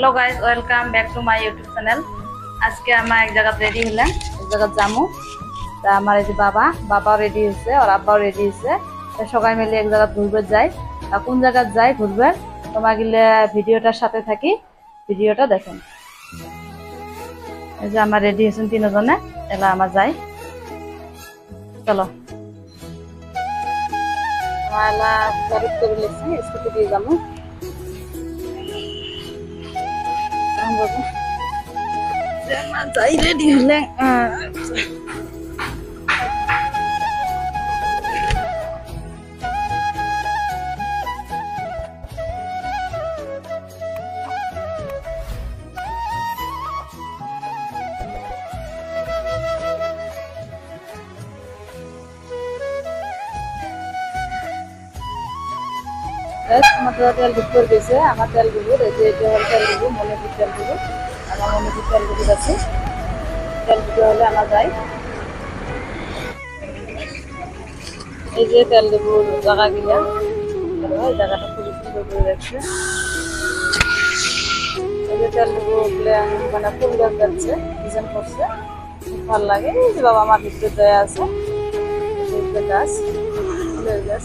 Hello guys welcome back to my YouTube channel আজকে আমার এক জায়গায় রেডি হলাম। এক জায়গায় যামু। তা আমার এই যে বাবা, বাবাও রেডি হয়েছে আর আব্বাও রেডি হয়েছে। সবাই মিলে এক জায়গায় ঘুরবে যাই। তা কোন জায়গায় যাই ঘুরবে? তোমার গেলে ভিডিওটার সাথে থাকি। ভিডিওটা দেখেন। এই যে আমার রেডি হয়েছেন তিনজনে। এলা আমার যাই। চলো। আমার এলা করে লেগছি স্কুটি দিয়ে যাব jangan saya dia dihilang. Ah, আমার তেল করে দিয়েছে, আমার তেল বুকুর এই যে হল তেল বুকু মনিপুর তেল বুকু আমার মনিপুর তেল বুকুর আছে। তেল হলে আমার যাই। এই যে তেল বুকুর জায়গা গিলা এই জায়গাটা সুন্দর করে রাখছে এই যে তেল বুকু মানে ফুল গাছ ডিজাইন করছে। খুব ভালো লাগে। আমার ভিতরে দেয়া আছে। গাছ গাছ।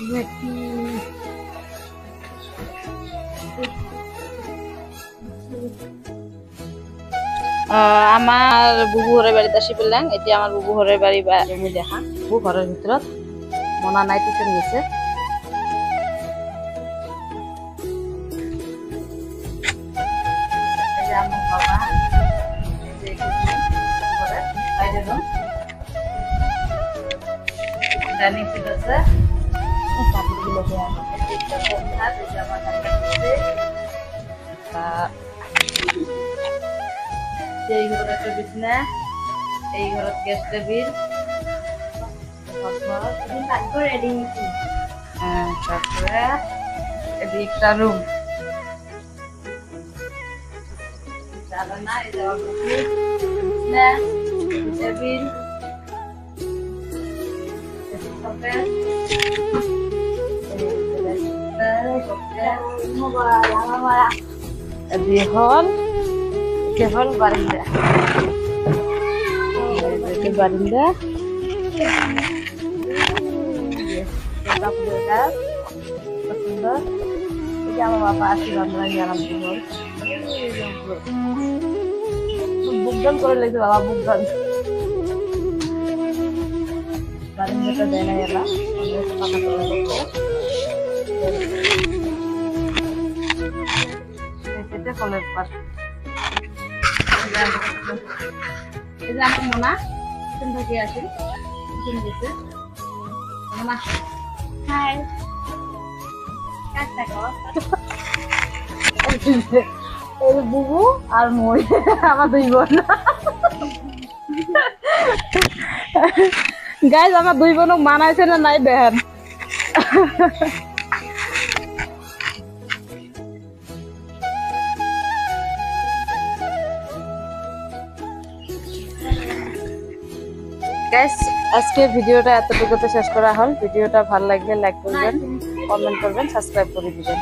আমার বুবু ঘরের বাড়িতে আসি পেলাম এটি আমার বুবু ঘরের বাড়ি দেখা বুবু ঘরের ভিতৰত মনা নাই টিউশন গেছে। ডাইনিং দেওয়া এই ঘৰত একটা বিছনা এই ঘৰত গেছ টেবিল তারপরে একটা রুম Alana, এই যে আমার কুকুর, snacks, table, chocolate, di hall di hall barinda di barinda kita punya সুন্দর এই যে আমার বাবা আসি আমরা গেলাম তোমার বুকডন করে লেগেছে বাবা বুকডন বারিন্দাটা দেয় না এলা পাকা তোলা এটা এই যে আমার মোনা কোন থেকে আসে। কোন গেছে মোনা। হাই এই বুবু আর মই আমার দুই বোন। গাইজ আমার দুই বোনক মানাইছে না নাই দেখেন গাইস আজকে ভিডিওটা এতটুকুতে শেষ করা হল। ভিডিওটা ভালো লাগলে লাইক করবেন কমেন্ট করবেন সাবস্ক্রাইব করে দিবেন।